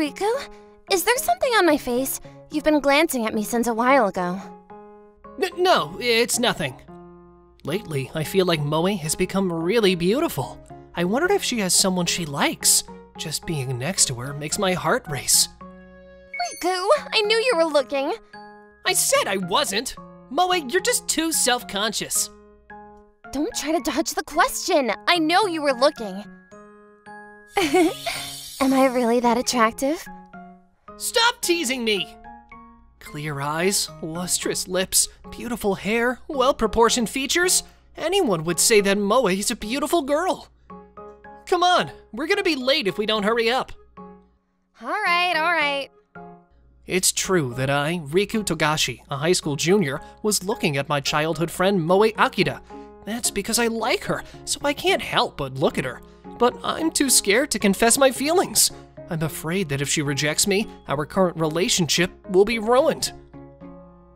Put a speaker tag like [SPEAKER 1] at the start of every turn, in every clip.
[SPEAKER 1] Riku, is there something on my face? You've been glancing at me since a while ago.
[SPEAKER 2] N- no, it's nothing. Lately, I feel like Moe has become really beautiful. I wondered if she has someone she likes. Just being next to her makes my heart race.
[SPEAKER 1] Riku, I knew you were looking.
[SPEAKER 2] I said I wasn't. Moe, you're just too self conscious.
[SPEAKER 1] Don't try to dodge the question. I know you were looking. Am I really that attractive?
[SPEAKER 2] Stop teasing me! Clear eyes, lustrous lips, beautiful hair, well proportioned features. Anyone would say that Moe is a beautiful girl. Come on, we're gonna be late if we don't hurry up.
[SPEAKER 1] Alright, alright.
[SPEAKER 2] It's true that I, Riku Togashi, a high school junior, was looking at my childhood friend Moe Akira. That's because I like her, so I can't help but look at her. But I'm too scared to confess my feelings. I'm afraid that if she rejects me, our current relationship will be ruined.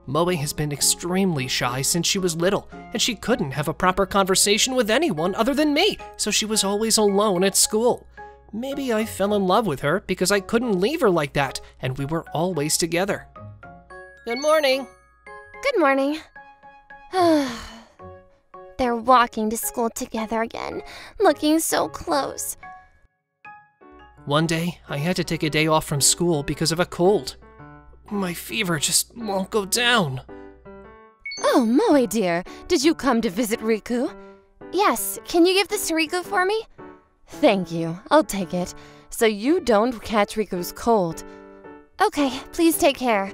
[SPEAKER 2] Moe has been extremely shy since she was little, and she couldn't have a proper conversation with anyone other than me, so she was always alone at school. Maybe I fell in love with her because I couldn't leave her like that, and we were always together. Good morning.
[SPEAKER 1] Good morning. They're walking to school together again, looking so close.
[SPEAKER 2] One day, I had to take a day off from school because of a cold. My fever just won't go down.
[SPEAKER 1] Oh, Moe dear, did you come to visit Riku? Yes, can you give this to Riku for me? Thank you, I'll take it. So you don't catch Riku's cold. Okay, please take care.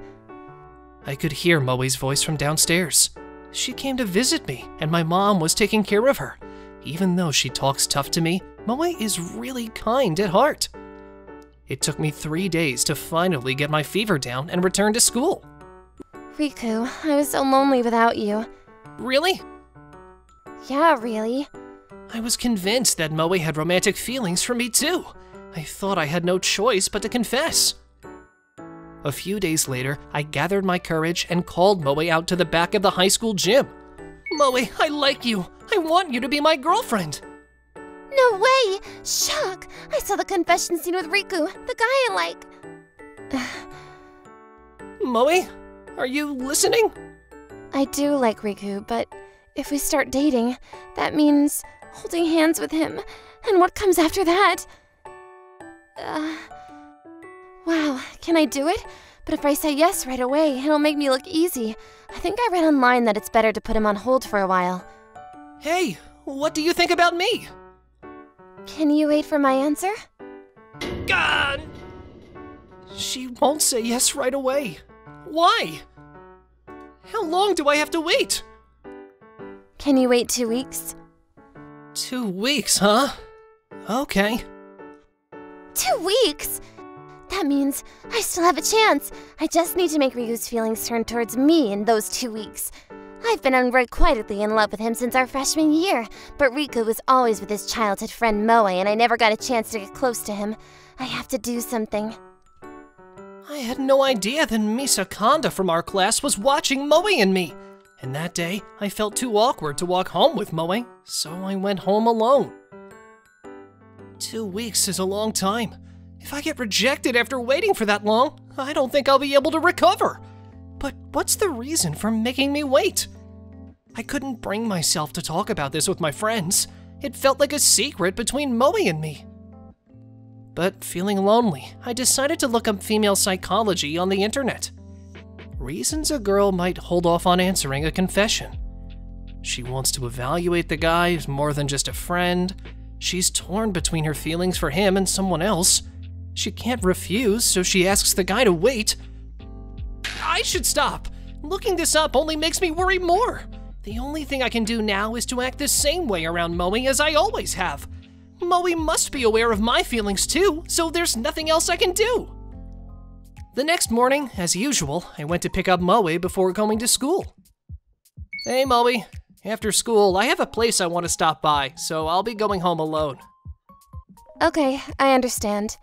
[SPEAKER 2] I could hear Moe's voice from downstairs. She came to visit me, and my mom was taking care of her. Even though she talks tough to me, Moe is really kind at heart. It took me three days to finally get my fever down and return to school.
[SPEAKER 1] Riku, I was so lonely without you.
[SPEAKER 2] Really?
[SPEAKER 1] Yeah, really.
[SPEAKER 2] I was convinced that Moe had romantic feelings for me too. I thought I had no choice but to confess. A few days later, I gathered my courage and called Moe out to the back of the high school gym. Moe, I like you. I want you to be my girlfriend.
[SPEAKER 1] No way! Shock! I saw the confession scene with Riku, the guy I like.
[SPEAKER 2] Moe, are you listening?
[SPEAKER 1] I do like Riku, but if we start dating, that means holding hands with him. And what comes after that? Uh, wow, can I do it? But if I say yes right away, it'll make me look easy. I think I read online that it's better to put him on hold for a while.
[SPEAKER 2] Hey, what do you think about me?
[SPEAKER 1] Can you wait for my answer?
[SPEAKER 2] God! She won't say yes right away. Why? How long do I have to wait?
[SPEAKER 1] Can you wait two weeks?
[SPEAKER 2] Two weeks, huh? Okay.
[SPEAKER 1] Two weeks? That means I still have a chance. I just need to make Riku's feelings turn towards me in those two weeks. I've been unrequitedly in love with him since our freshman year, but Riku was always with his childhood friend Moe, and I never got a chance to get close to him. I have to do something.
[SPEAKER 2] I had no idea that Misa Kanda from our class was watching Moe and me. And that day, I felt too awkward to walk home with Moe, so I went home alone. Two weeks is a long time. If I get rejected after waiting for that long, I don't think I'll be able to recover. But what's the reason for making me wait? I couldn't bring myself to talk about this with my friends. It felt like a secret between Moe and me. But feeling lonely, I decided to look up female psychology on the internet. Reasons a girl might hold off on answering a confession. She wants to evaluate the guy as more than just a friend. She's torn between her feelings for him and someone else. She can't refuse, so she asks the guy to wait. I should stop. Looking this up only makes me worry more. The only thing I can do now is to act the same way around Moe as I always have. Moe must be aware of my feelings too, so there's nothing else I can do. The next morning, as usual, I went to pick up Moe before going to school. Hey, Moe. After school, I have a place I want to stop by, so I'll be going home alone.
[SPEAKER 1] Okay, I understand.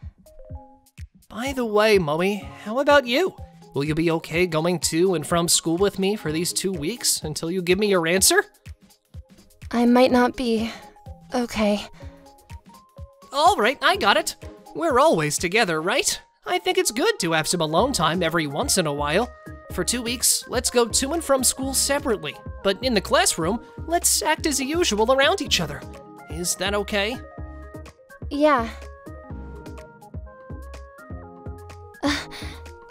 [SPEAKER 2] By the way, Moe, how about you? Will you be okay going to and from school with me for these two weeks until you give me your answer?
[SPEAKER 1] I might not be. okay.
[SPEAKER 2] All right, I got it. We're always together, right? I think it's good to have some alone time every once in a while. For two weeks, let's go to and from school separately, but in the classroom, let's act as usual around each other. Is that okay?
[SPEAKER 1] Yeah.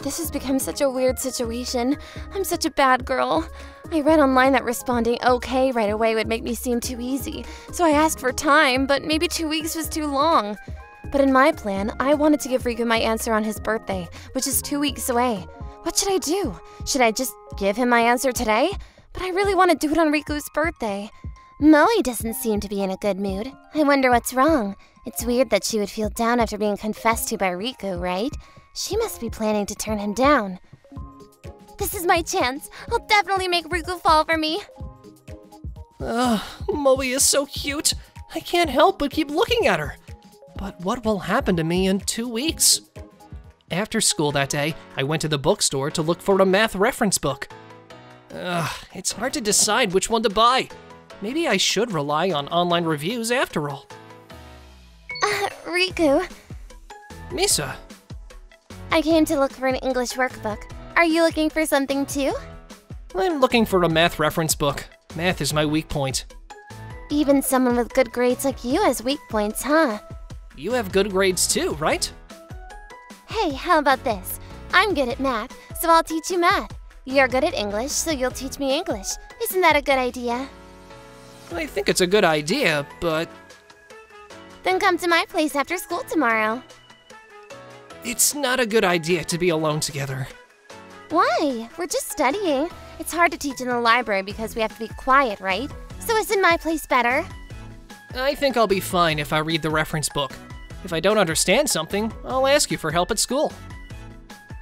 [SPEAKER 1] This has become such a weird situation. I'm such a bad girl. I read online that responding okay right away would make me seem too easy, so I asked for time, but maybe two weeks was too long. But in my plan, I wanted to give Riku my answer on his birthday, which is two weeks away. What should I do? Should I just give him my answer today? But I really want to do it on Riku's birthday. Moe doesn't seem to be in a good mood. I wonder what's wrong. It's weird that she would feel down after being confessed to by Riku, right? She must be planning to turn him down. This is my chance. I'll definitely make Riku fall for me.
[SPEAKER 2] Ugh, Moe is so cute. I can't help but keep looking at her. But what will happen to me in two weeks? After school that day, I went to the bookstore to look for a math reference book. Ugh, it's hard to decide which one to buy. Maybe I should rely on online reviews after all.
[SPEAKER 1] Uh, Riku,
[SPEAKER 2] Misa,
[SPEAKER 1] I came to look for an English workbook. Are you looking for something too?
[SPEAKER 2] I'm looking for a math reference book. Math is my weak point.
[SPEAKER 1] Even someone with good grades like you has weak points, huh?
[SPEAKER 2] You have good grades too, right?
[SPEAKER 1] Hey, how about this? I'm good at math, so I'll teach you math. You're good at English, so you'll teach me English. Isn't that a good idea?
[SPEAKER 2] I think it's a good idea, but
[SPEAKER 1] Then come to my place after school tomorrow.
[SPEAKER 2] It's not a good idea to be alone together.
[SPEAKER 1] Why? We're just studying. It's hard to teach in the library because we have to be quiet, right? So isn't my place better?
[SPEAKER 2] I think I'll be fine if I read the reference book. If I don't understand something, I'll ask you for help at school.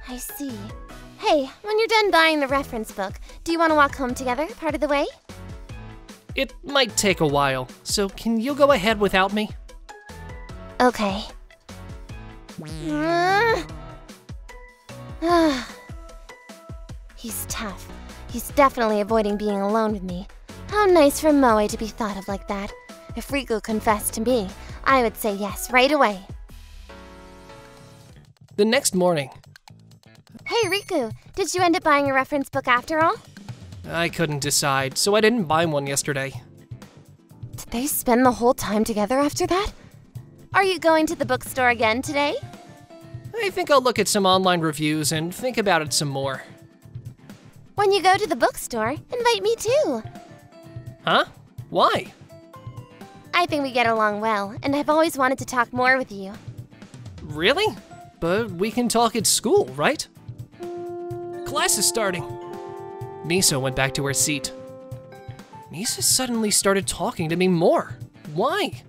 [SPEAKER 1] I see. Hey, when you're done buying the reference book, do you want to walk home together part of the way?
[SPEAKER 2] It might take a while, so can you go ahead without me?
[SPEAKER 1] Okay. He's tough. He's definitely avoiding being alone with me. How nice for Moe to be thought of like that. If Riku confessed to me, I would say yes right away.
[SPEAKER 2] The next morning,
[SPEAKER 1] Hey Riku, did you end up buying a reference book after all?
[SPEAKER 2] I couldn't decide, so I didn't buy one yesterday.
[SPEAKER 1] Did they spend the whole time together after that? Are you going to the bookstore again today?
[SPEAKER 2] I think I'll look at some online reviews and think about it some more.
[SPEAKER 1] When you go to the bookstore, invite me too.
[SPEAKER 2] Huh? Why?
[SPEAKER 1] I think we get along well, and I've always wanted to talk more with you.
[SPEAKER 2] Really? But we can talk at school, right? Class is starting. Misa went back to her seat. Misa suddenly started talking to me more. Why?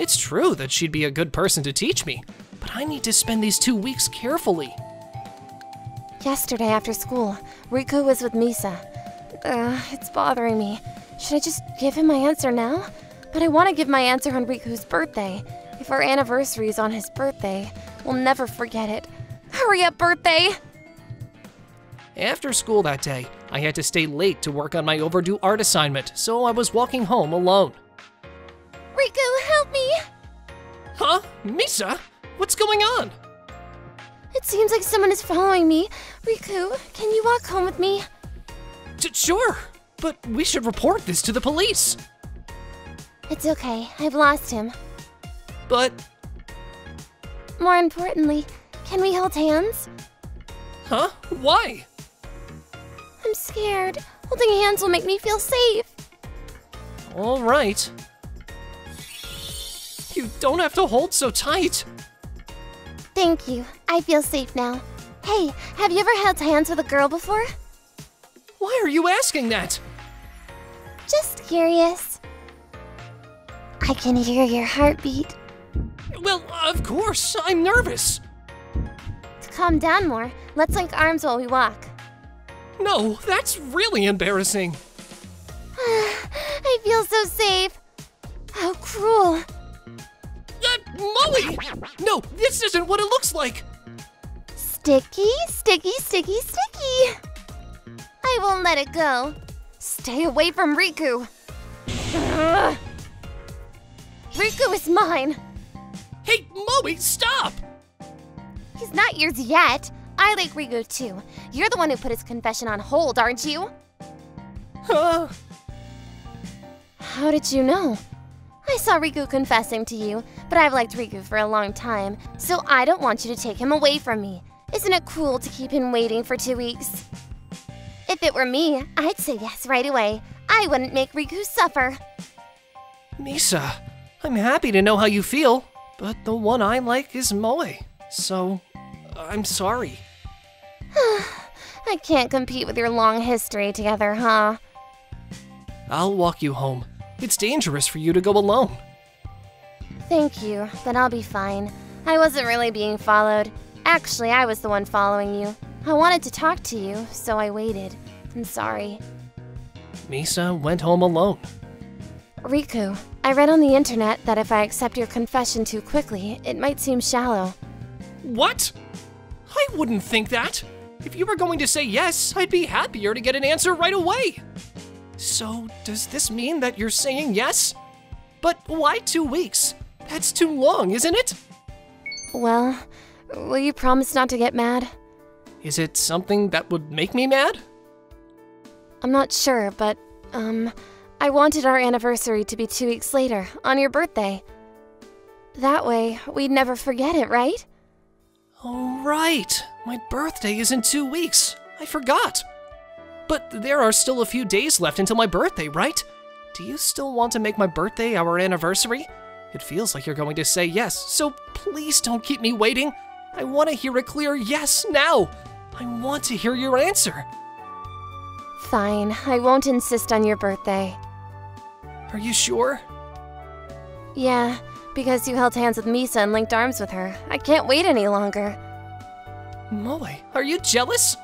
[SPEAKER 2] It's true that she'd be a good person to teach me, but I need to spend these two weeks carefully.
[SPEAKER 1] Yesterday after school, Riku was with Misa. Ugh, it's bothering me. Should I just give him my answer now? But I want to give my answer on Riku's birthday. If our anniversary is on his birthday, we'll never forget it. Hurry up, birthday!
[SPEAKER 2] After school that day, I had to stay late to work on my overdue art assignment, so I was walking home alone.
[SPEAKER 1] Riku, help me!
[SPEAKER 2] Huh? Misa? What's going on?
[SPEAKER 1] It seems like someone is following me. Riku, can you walk home with me?
[SPEAKER 2] T- sure, but we should report this to the police.
[SPEAKER 1] It's okay, I've lost him.
[SPEAKER 2] But,
[SPEAKER 1] More importantly, can we hold hands?
[SPEAKER 2] huh? Why?
[SPEAKER 1] I'm scared. Holding hands will make me feel safe.
[SPEAKER 2] All right. You don't have to hold so tight.
[SPEAKER 1] Thank you. I feel safe now. Hey, have you ever held hands with a girl before?
[SPEAKER 2] Why are you asking that?
[SPEAKER 1] Just curious. I can hear your heartbeat.
[SPEAKER 2] Well, of course, I'm nervous.
[SPEAKER 1] To calm down more, let's link arms while we walk.
[SPEAKER 2] No, that's really embarrassing.
[SPEAKER 1] I feel
[SPEAKER 2] No, this isn't what it looks like.
[SPEAKER 1] Sticky, sticky, sticky, sticky. I won't let it go. Stay away from Riku. Ugh. Riku is mine.
[SPEAKER 2] Hey, Molly, stop!
[SPEAKER 1] He's not yours yet. I like Riku too. You're the one who put his confession on hold, aren't you?
[SPEAKER 2] Uh,
[SPEAKER 1] How did you know? I saw Riku confessing to you, but I've liked Riku for a long time, so I don't want you to take him away from me. Isn't it cruel to keep him waiting for two weeks? If it were me, I'd say yes right away. I wouldn't make Riku suffer.
[SPEAKER 2] Misa, I'm happy to know how you feel, but the one I like is Moe. So, uh, I'm sorry.
[SPEAKER 1] I can't compete with your long history together, huh?
[SPEAKER 2] I'll walk you home. It's dangerous for you to go alone.
[SPEAKER 1] Thank you, but I'll be fine. I wasn't really being followed. Actually, I was the one following you. I wanted to talk to you, so I waited. I'm sorry.
[SPEAKER 2] Misa went home alone.
[SPEAKER 1] Riku, I read on the internet that if I accept your confession too quickly, it might seem shallow.
[SPEAKER 2] What? I wouldn't think that. If you were going to say yes, I'd be happier to get an answer right away. So, does this mean that you're saying yes? But why two weeks? That's too long, isn't it?
[SPEAKER 1] Well, will you promise not to get mad?
[SPEAKER 2] Is it something that would make me mad?
[SPEAKER 1] I'm not sure, but, um, I wanted our anniversary to be two weeks later, on your birthday. That way, we'd never forget it, right?
[SPEAKER 2] Oh, right. My birthday is in two weeks. I forgot. But there are still a few days left until my birthday, right? Do you still want to make my birthday our anniversary? It feels like you're going to say yes, so please don't keep me waiting. I want to hear a clear yes now. I want to hear your answer.
[SPEAKER 1] Fine, I won't insist on your birthday.
[SPEAKER 2] Are you sure?
[SPEAKER 1] Yeah, because you held hands with Misa and linked arms with her. I can't wait any longer.
[SPEAKER 2] Moe, are you jealous?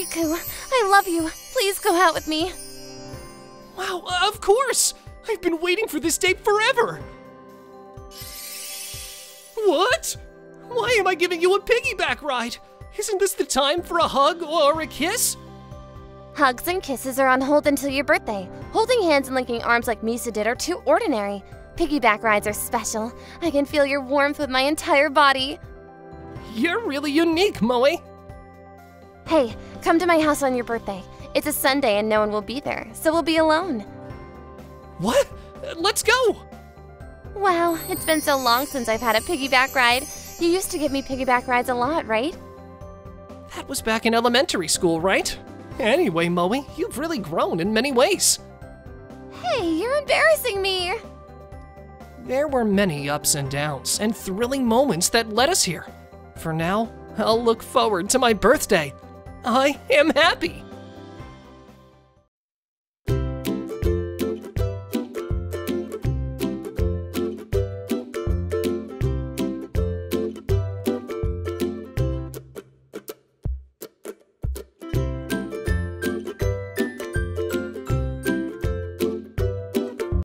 [SPEAKER 1] Riku, I love you. Please go out with me.
[SPEAKER 2] Wow, uh, of course! I've been waiting for this date forever! What? Why am I giving you a piggyback ride? Isn't this the time for a hug or a kiss?
[SPEAKER 1] Hugs and kisses are on hold until your birthday. Holding hands and linking arms like Misa did are too ordinary. Piggyback rides are special. I can feel your warmth with my entire body.
[SPEAKER 2] You're really unique, Moe.
[SPEAKER 1] Hey, come to my house on your birthday. It's a Sunday and no one will be there, so we'll be alone.
[SPEAKER 2] What? Let's go!
[SPEAKER 1] Wow, it's been so long since I've had a piggyback ride. You used to give me piggyback rides a lot, right?
[SPEAKER 2] That was back in elementary school, right? Anyway, Moe, you've really grown in many ways.
[SPEAKER 1] Hey, you're embarrassing me.
[SPEAKER 2] There were many ups and downs and thrilling moments that led us here. For now, I'll look forward to my birthday. I am happy.